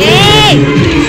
Ê!